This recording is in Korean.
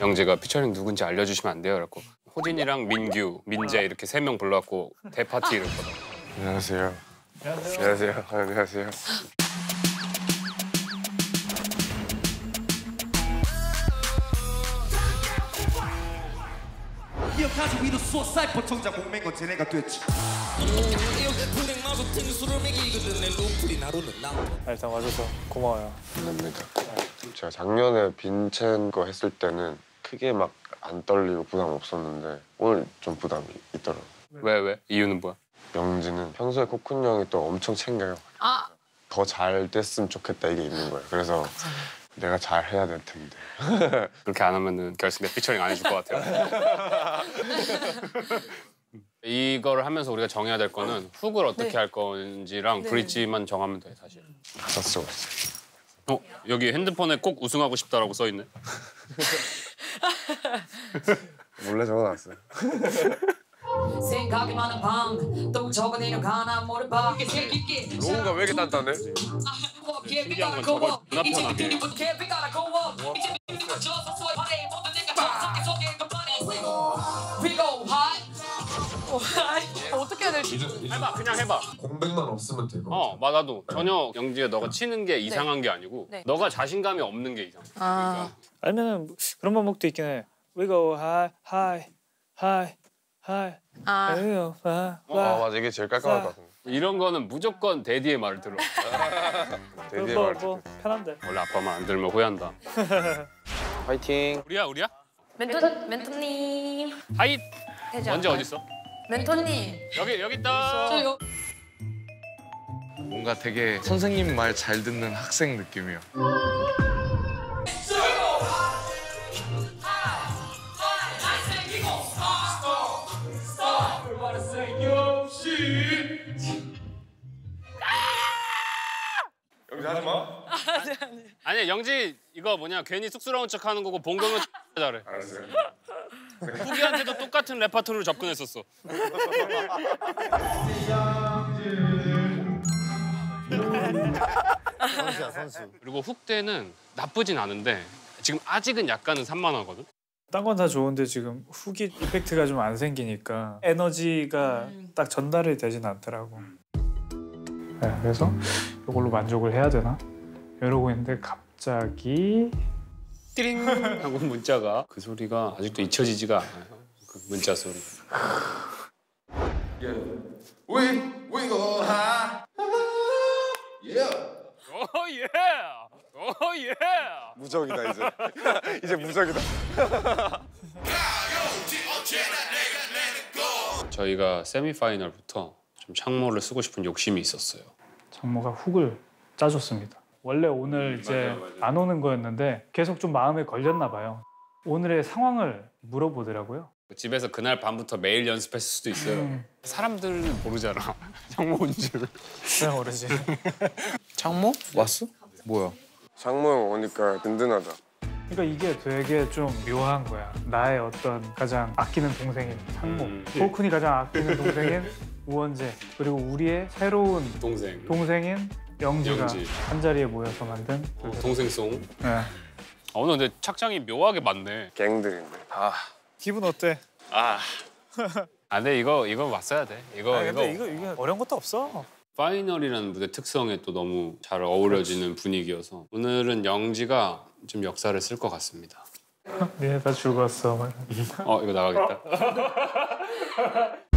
영재가 피처링 누군지 알려주시면 안 돼요? 그래갖고 호진이랑 민규, 민재 이렇게 세 명 불러갖고 대파티 이랬거든. 안녕하세요. 안녕하세요. 안녕하세요. 기억하지 위로 쏘사이 보청자 공맹 건 쟤네가 됐지 아, 일단 와줘서 고마워요. 감사합니다. 제가 작년에 빈첸 거 했을 때는 크게 막 안 떨리고 부담 없었는데 오늘 좀 부담이 있더라고요. 왜 왜? 이유는 뭐야? 명지는 평소에 코쿤 형이 또 엄청 챙겨요. 아, 더 잘 됐으면 좋겠다 이게 있는 거예요. 그래서 내가 잘 해야 될 텐데. 그렇게 안 하면은 결승 때 피처링 안 해줄 것 같아요. 이거를 하면서 우리가 정해야 될 거는 훅을 어떻게 네. 할 건지랑 네. 브릿지만 정하면 돼 사실. 있어요. 어 여기 핸드폰에 꼭 우승하고 싶다라고 써 있네. 몰래 적어놨어요. 생각이 많은 밤또 적어내려 가나 모를 밤 이게 제일 깊게 로우가 왜 이렇게 단단해? 신기한 건 눈앞에 어떻게 해야 될지. 해봐 그냥 해봐. 공백만 없으면 되고. 어 맞아도 전혀 영지가 너가 치는 게 이상한 게 아니고 네. 너가 자신감이 없는 게 이상. 아, 아니면은 그런 방법도 있긴 해. We go high, high, high, high. 아, We go high, 아. 맞아 이게 제일 깔끔할 것 같은데. 이런 거는 무조건 데디의 말을 들어. 데뷔의 뭐, 말. 뭐 편한데. 원래 아빠 말 안 들으면 후회한다. 파이팅. 우리야 우리야? 멘토 멘토님. 하이 대장. 언제 어디 있어? 멘토님. 여기 여기 있다. 저 요. 뭔가 되게 선생님 말 잘 듣는 학생 느낌이요. 여기 하지 마. 아니 영지 이거 뭐냐 괜히 쑥스러운 척 하는 거고 본경은 잘해. 알았어요. 후기한테도 똑같은 레파토리로 접근했었어. 그리고 훅 때는 나쁘진 않은데 지금 아직은 약간은 산만하거든. 딴 건 다 좋은데 지금 후기 이펙트가 좀 안 생기니까 에너지가 딱 전달이 되진 않더라고. 네, 그래서 이걸로 만족을 해야 되나? 이러고 있는데 갑자기 띠링 하고 문자가 그 소리가 아직도 잊혀지지가 않아요. 그 문자 소리. We we go high. Yeah. 오 예. 오 예. 무적이다 이제. 이제 무적이다. 저희가 세미파이널부터 좀 창모를 쓰고 싶은 욕심이 있었어요. 장모가 훅을 짜줬습니다. 원래 오늘 이제 안 오는 거였는데 계속 좀 마음에 걸렸나 봐요. 오늘의 상황을 물어보더라고요. 집에서 그날 밤부터 매일 연습했을 수도 있어요. 음. 사람들 모르잖아. 창모 온 줄. 그냥 모르지. 창모? 왔어? 뭐야? 장모 형 오니까 든든하다. 그러니까 이게 되게 좀 묘한 거야. 나의 어떤 가장 아끼는 동생인 창모, 음. 포쿤이 가장 아끼는 동생인 우원재, 그리고 우리의 새로운 동생. 동생인 영지가 영지. 한 자리에 모여서 만든. 어, 동생송. 네. 아, 오늘 근데 착장이 묘하게 많네. 갱들인데. 아, 기분 어때? 아. 아, 근데 이거 이거 왔어야 돼. 이거 아, 이거. 근데 이거 이게 어려운 것도 없어. 파이널이라는 무대 특성에 또 너무 잘 어우러지는 분위기여서 오늘은 영지가 좀 역사를 쓸 것 같습니다. 니네 다 죽었어. 막. 어 이거 나가겠다.